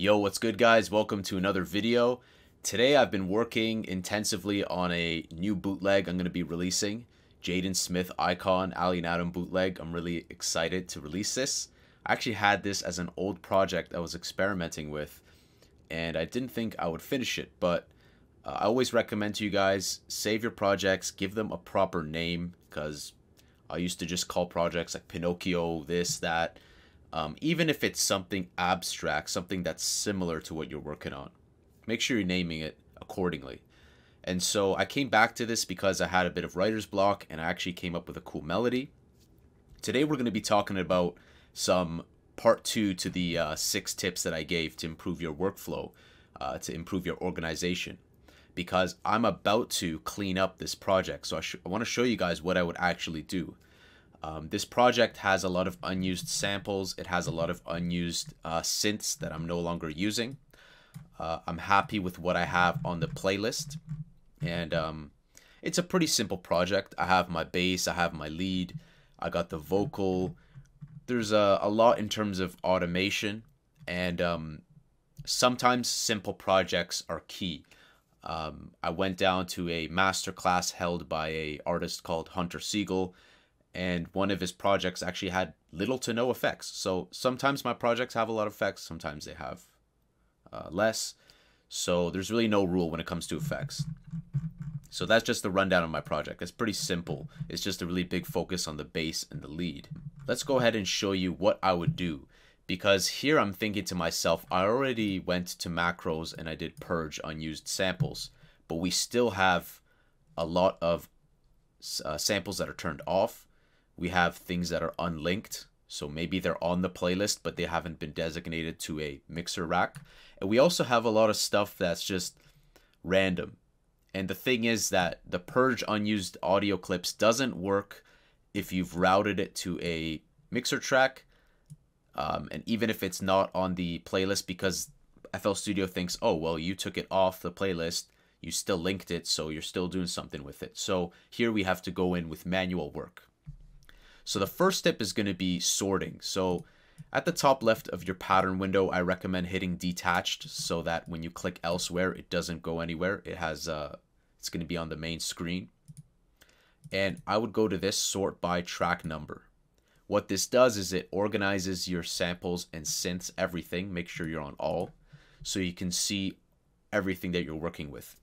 Yo, what's good guys? Welcome to another video. Today I've been working intensively on a new bootleg I'm going to be releasing. Jaden Smith Icon Ali Nadem bootleg. I'm really excited to release this. I actually had this as an old project I was experimenting with and I didn't think I would finish it, but uh, I always recommend to you guys save your projects, give them a proper name because I used to just call projects like Pinocchio, this, that, um, even if it's something abstract, something that's similar to what you're working on. Make sure you're naming it accordingly. And so I came back to this because I had a bit of writer's block and I actually came up with a cool melody. Today we're going to be talking about some part two to the uh, six tips that I gave to improve your workflow, uh, to improve your organization. Because I'm about to clean up this project. So I, I want to show you guys what I would actually do. Um, this project has a lot of unused samples. It has a lot of unused uh, synths that I'm no longer using. Uh, I'm happy with what I have on the playlist. And um, it's a pretty simple project. I have my bass, I have my lead, I got the vocal. There's a, a lot in terms of automation. And um, sometimes simple projects are key. Um, I went down to a master class held by a artist called Hunter Siegel and one of his projects actually had little to no effects. So sometimes my projects have a lot of effects, sometimes they have uh, less. So there's really no rule when it comes to effects. So that's just the rundown of my project. It's pretty simple. It's just a really big focus on the bass and the lead. Let's go ahead and show you what I would do. Because here I'm thinking to myself, I already went to macros and I did purge unused samples. But we still have a lot of uh, samples that are turned off we have things that are unlinked. So maybe they're on the playlist, but they haven't been designated to a mixer rack. And we also have a lot of stuff that's just random. And the thing is that the purge unused audio clips doesn't work if you've routed it to a mixer track. Um, and even if it's not on the playlist because FL Studio thinks, oh, well, you took it off the playlist, you still linked it, so you're still doing something with it. So here we have to go in with manual work. So the first step is going to be sorting. So at the top left of your pattern window, I recommend hitting detached so that when you click elsewhere, it doesn't go anywhere. It has, uh, it's going to be on the main screen. And I would go to this sort by track number. What this does is it organizes your samples and synths, everything. Make sure you're on all so you can see everything that you're working with.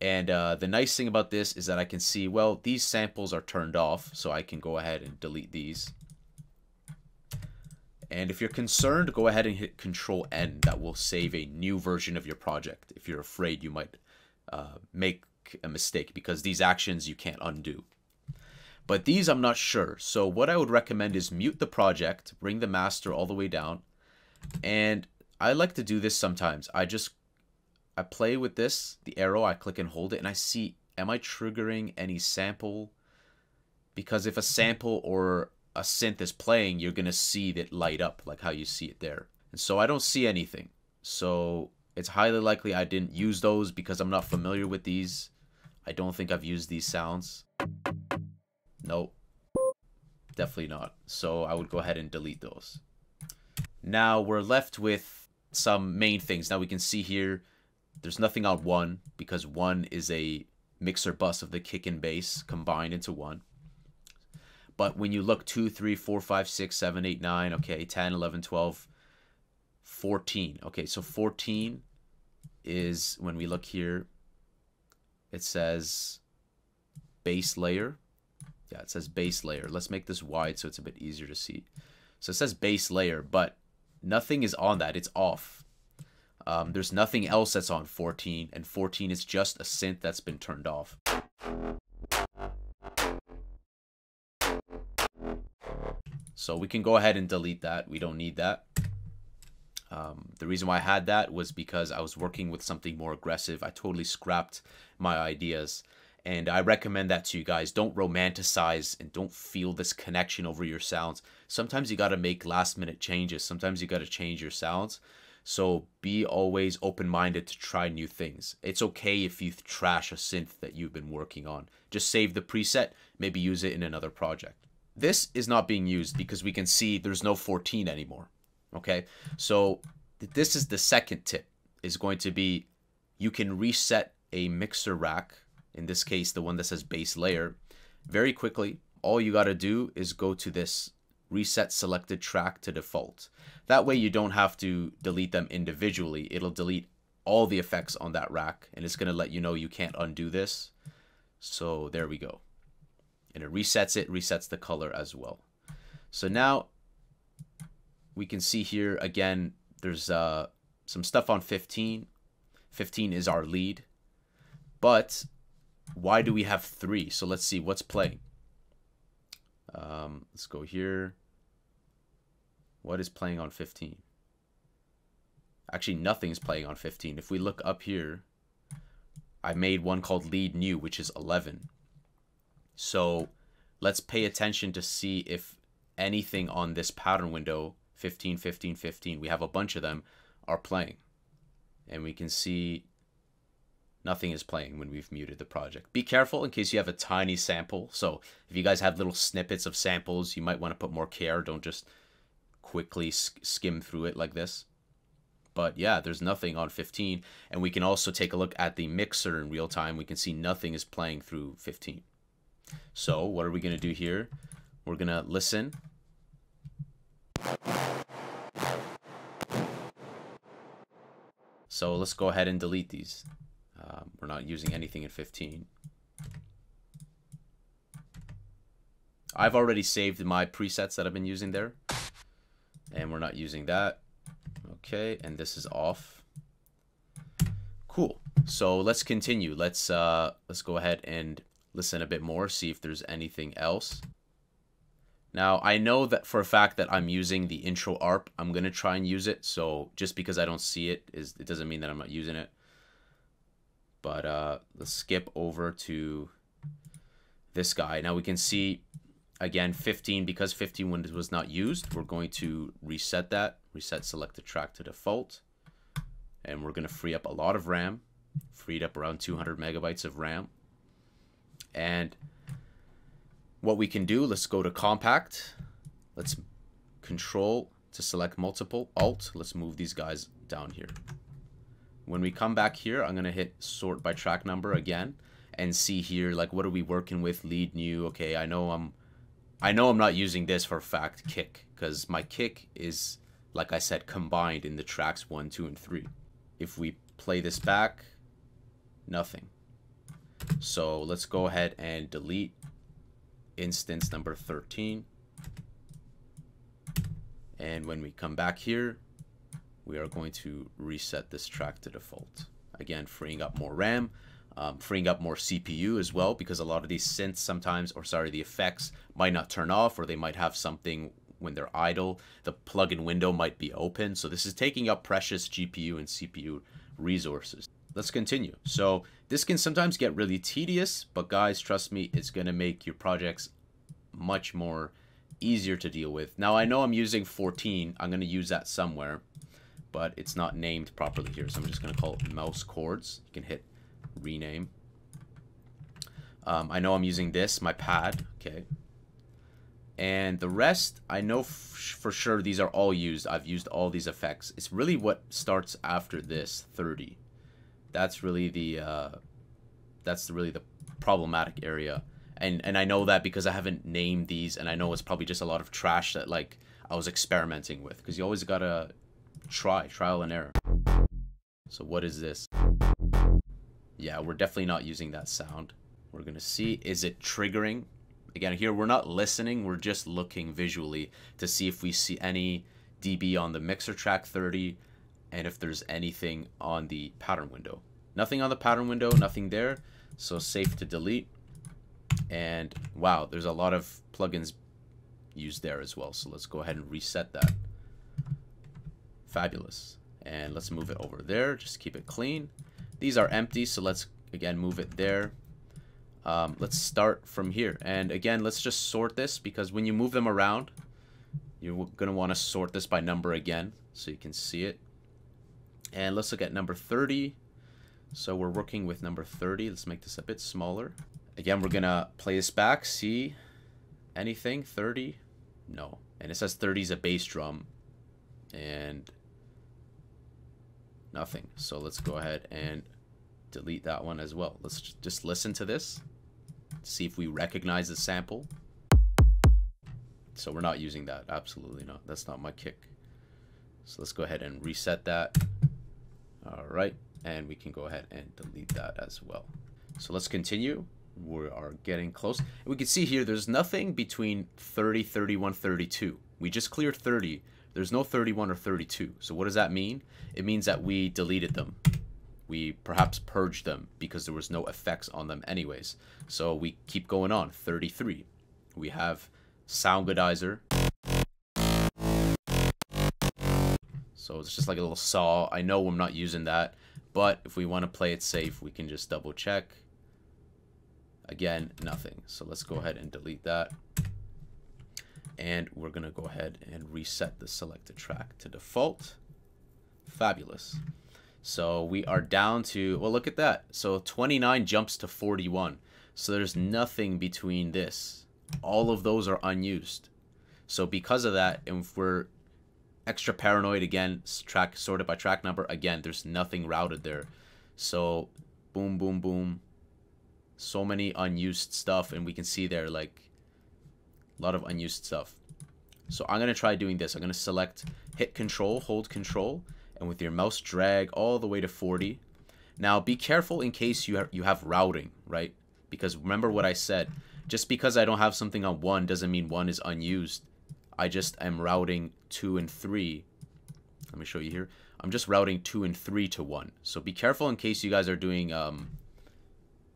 And uh, the nice thing about this is that I can see, well, these samples are turned off, so I can go ahead and delete these. And if you're concerned, go ahead and hit Control N. That will save a new version of your project if you're afraid you might uh, make a mistake because these actions you can't undo. But these I'm not sure. So what I would recommend is mute the project, bring the master all the way down. And I like to do this sometimes. I just I play with this, the arrow, I click and hold it, and I see, am I triggering any sample? Because if a mm-hmm. sample or a synth is playing, you're going to see it light up, like how you see it there. And so I don't see anything. So it's highly likely I didn't use those because I'm not familiar with these. I don't think I've used these sounds. Nope. Definitely not. So I would go ahead and delete those. Now we're left with some main things. Now we can see here there's nothing on one because one is a mixer bus of the kick and bass combined into one. But when you look 2, 3, 4, 5, 6, 7, 8, 9, okay, 10, 11, 12, 14. Okay, so 14 is when we look here, it says bass layer. Yeah, it says bass layer. Let's make this wide so it's a bit easier to see. So it says bass layer, but nothing is on that. It's off. Um, there's nothing else that's on 14, and 14 is just a synth that's been turned off. So we can go ahead and delete that. We don't need that. Um, the reason why I had that was because I was working with something more aggressive. I totally scrapped my ideas. And I recommend that to you guys. Don't romanticize and don't feel this connection over your sounds. Sometimes you got to make last minute changes. Sometimes you got to change your sounds. So be always open minded to try new things. It's okay if you trash a synth that you've been working on. Just save the preset, maybe use it in another project. This is not being used because we can see there's no 14 anymore. Okay, so this is the second tip is going to be you can reset a mixer rack, in this case, the one that says bass layer, very quickly. All you got to do is go to this reset selected track to default. That way you don't have to delete them individually. It'll delete all the effects on that rack and it's going to let you know you can't undo this. So there we go. And it resets it, resets the color as well. So now we can see here again, there's uh, some stuff on 15. 15 is our lead. But why do we have three? So let's see what's playing. Um, let's go here. What is playing on 15? Actually, nothing's playing on 15. If we look up here, I made one called lead new, which is 11. So let's pay attention to see if anything on this pattern window, 15, 15, 15, we have a bunch of them, are playing. And we can see nothing is playing when we've muted the project. Be careful in case you have a tiny sample. So if you guys have little snippets of samples, you might want to put more care. Don't just quickly skim through it like this. But yeah, there's nothing on 15. And we can also take a look at the mixer in real time. We can see nothing is playing through 15. So what are we going to do here? We're going to listen. So let's go ahead and delete these. Um, we're not using anything in 15. I've already saved my presets that I've been using there. And we're not using that. Okay, and this is off. Cool. So let's continue. Let's uh, let's go ahead and listen a bit more, see if there's anything else. Now, I know that for a fact that I'm using the intro ARP. I'm going to try and use it. So just because I don't see it, is it doesn't mean that I'm not using it. But uh, let's skip over to this guy. Now we can see, again, 15, because 15 was not used, we're going to reset that. Reset selected track to default. And we're going to free up a lot of RAM. Freed up around 200 megabytes of RAM. And what we can do, let's go to compact. Let's control to select multiple. Alt, let's move these guys down here. When we come back here, I'm going to hit sort by track number again and see here, like, what are we working with? Lead new. Okay, I know I'm, I know I'm not using this for fact kick because my kick is, like I said, combined in the tracks one, two, and three. If we play this back, nothing. So let's go ahead and delete instance number 13. And when we come back here, we are going to reset this track to default. Again, freeing up more RAM, um, freeing up more CPU as well, because a lot of these synths sometimes, or sorry, the effects might not turn off, or they might have something when they're idle. The plugin window might be open. So this is taking up precious GPU and CPU resources. Let's continue. So this can sometimes get really tedious, but guys, trust me, it's going to make your projects much more easier to deal with. Now, I know I'm using 14. I'm going to use that somewhere but it's not named properly here. So I'm just going to call it mouse chords. You can hit rename. Um, I know I'm using this, my pad. Okay. And the rest, I know for sure these are all used. I've used all these effects. It's really what starts after this 30. That's really the uh, that's really the problematic area. And and I know that because I haven't named these, and I know it's probably just a lot of trash that like I was experimenting with. Because you always gotta try, trial and error. So what is this? Yeah, we're definitely not using that sound. We're gonna see, is it triggering? Again, here we're not listening, we're just looking visually to see if we see any dB on the mixer track 30 and if there's anything on the pattern window. Nothing on the pattern window, nothing there. So safe to delete. And wow, there's a lot of plugins used there as well. So let's go ahead and reset that. Fabulous. And let's move it over there. Just keep it clean. These are empty, so let's, again, move it there. Um, let's start from here. And again, let's just sort this because when you move them around, you're going to want to sort this by number again so you can see it. And let's look at number 30. So we're working with number 30. Let's make this a bit smaller. Again, we're going to play this back. See anything? 30? No. And it says 30 is a bass drum. And Nothing. So let's go ahead and delete that one as well. Let's just listen to this. See if we recognize the sample. So we're not using that. Absolutely not. That's not my kick. So let's go ahead and reset that. All right. And we can go ahead and delete that as well. So let's continue. We are getting close. And we can see here, there's nothing between 30, 31, 32. We just cleared 30. There's no 31 or 32. So what does that mean? It means that we deleted them. We perhaps purged them because there was no effects on them anyways. So we keep going on. 33. We have Soundgoodizer. So it's just like a little saw. I know I'm not using that, but if we want to play it safe, we can just double check. Again, nothing. So let's go ahead and delete that. And we're going to go ahead and reset the selected track to default. Fabulous. So we are down to, well, look at that. So 29 jumps to 41. So there's nothing between this. All of those are unused. So because of that, if we're extra paranoid again, track sorted by track number, again, there's nothing routed there. So boom, boom, boom. So many unused stuff. And we can see there like a lot of unused stuff. So I'm going to try doing this. I'm going to select hit control, hold control, and with your mouse drag all the way to 40. Now be careful in case you, ha you have routing, right? Because remember what I said, just because I don't have something on 1 doesn't mean 1 is unused. I just am routing 2 and 3. Let me show you here. I'm just routing 2 and 3 to 1. So be careful in case you guys are doing um,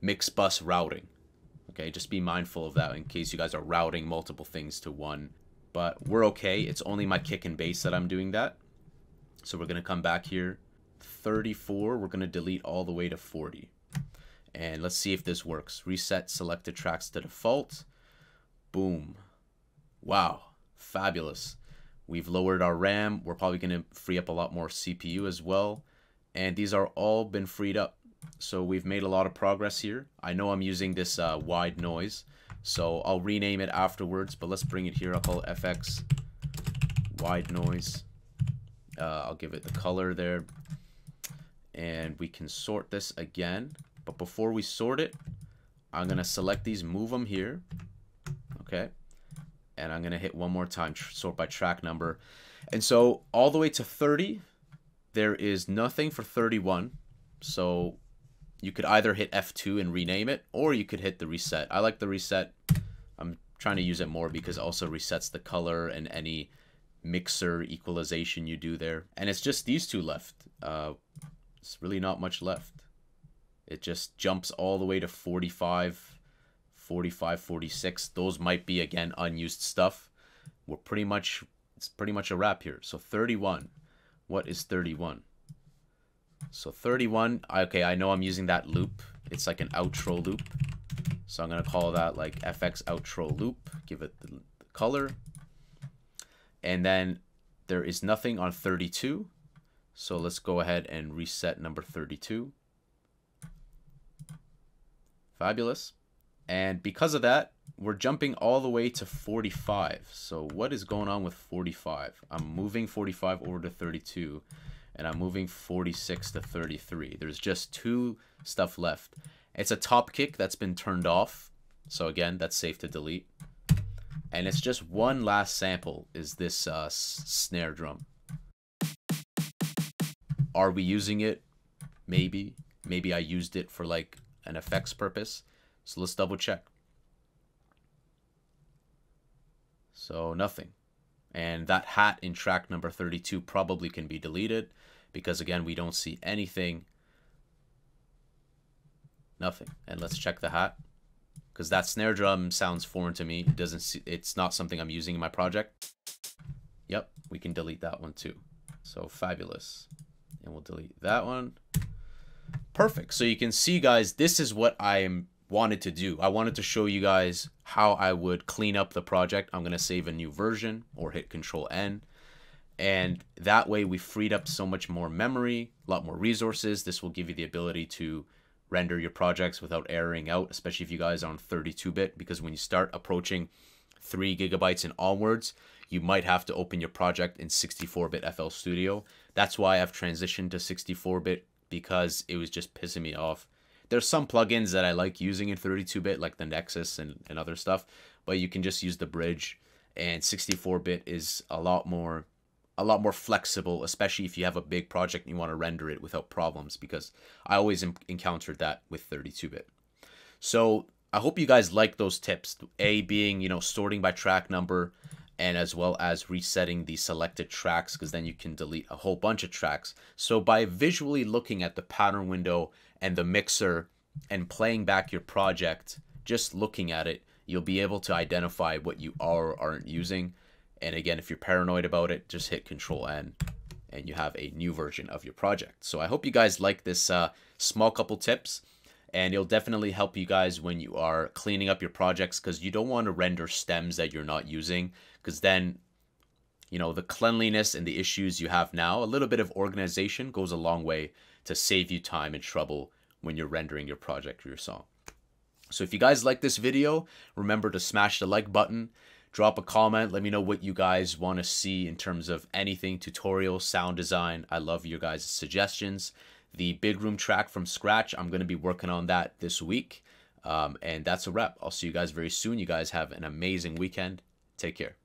mix bus routing. Okay, just be mindful of that in case you guys are routing multiple things to one. But we're okay. It's only my kick and bass that I'm doing that. So we're going to come back here. 34, we're going to delete all the way to 40. And let's see if this works. Reset selected tracks to default. Boom. Wow. Fabulous. We've lowered our RAM. We're probably going to free up a lot more CPU as well. And these are all been freed up. So we've made a lot of progress here. I know I'm using this uh, wide noise, so I'll rename it afterwards, but let's bring it here. I'll call it FX wide noise. Uh, I'll give it the color there. And we can sort this again. But before we sort it, I'm going to select these, move them here. Okay. And I'm going to hit one more time, sort by track number. And so all the way to 30, there is nothing for 31. So you could either hit F2 and rename it, or you could hit the reset. I like the reset. I'm trying to use it more because it also resets the color and any mixer equalization you do there. And it's just these two left. Uh, it's really not much left. It just jumps all the way to 45, 45, 46. Those might be, again, unused stuff. We're pretty much, it's pretty much a wrap here. So 31. What is 31? So 31, okay, I know I'm using that loop. It's like an outro loop. So I'm going to call that like FX outro loop. Give it the, the color. And then there is nothing on 32. So let's go ahead and reset number 32. Fabulous. And because of that, we're jumping all the way to 45. So what is going on with 45? I'm moving 45 over to 32 and I'm moving 46 to 33. There's just two stuff left. It's a top kick that's been turned off. So again, that's safe to delete. And it's just one last sample is this uh, snare drum. Are we using it? Maybe. Maybe I used it for like an effects purpose. So let's double check. So nothing. And that hat in track number 32 probably can be deleted because again, we don't see anything. Nothing. And let's check the hat because that snare drum sounds foreign to me. It doesn't see, it's not something I'm using in my project. Yep, we can delete that one too. So fabulous. And we'll delete that one. Perfect. So you can see guys, this is what I wanted to do. I wanted to show you guys how I would clean up the project. I'm going to save a new version or hit control N. And that way we freed up so much more memory, a lot more resources. This will give you the ability to render your projects without erroring out, especially if you guys are on 32-bit, because when you start approaching 3 gigabytes and onwards, you might have to open your project in 64-bit FL Studio. That's why I've transitioned to 64-bit because it was just pissing me off. There's some plugins that I like using in 32-bit, like the Nexus and, and other stuff, but you can just use the bridge. And 64-bit is a lot more a lot more flexible, especially if you have a big project and you want to render it without problems, because I always encountered that with 32-bit. So I hope you guys like those tips. A being, you know, sorting by track number and as well as resetting the selected tracks because then you can delete a whole bunch of tracks. So by visually looking at the pattern window and the mixer and playing back your project, just looking at it, you'll be able to identify what you are or aren't using. And again, if you're paranoid about it, just hit Control N and you have a new version of your project. So I hope you guys like this uh, small couple tips and it'll definitely help you guys when you are cleaning up your projects because you don't want to render stems that you're not using because then you know the cleanliness and the issues you have now a little bit of organization goes a long way to save you time and trouble when you're rendering your project or your song so if you guys like this video remember to smash the like button drop a comment. Let me know what you guys want to see in terms of anything tutorial sound design. I love your guys suggestions. The big room track from scratch i'm going to be working on that this week. Um, and that's a wrap. I'll see you guys very soon. You guys have an amazing weekend. Take care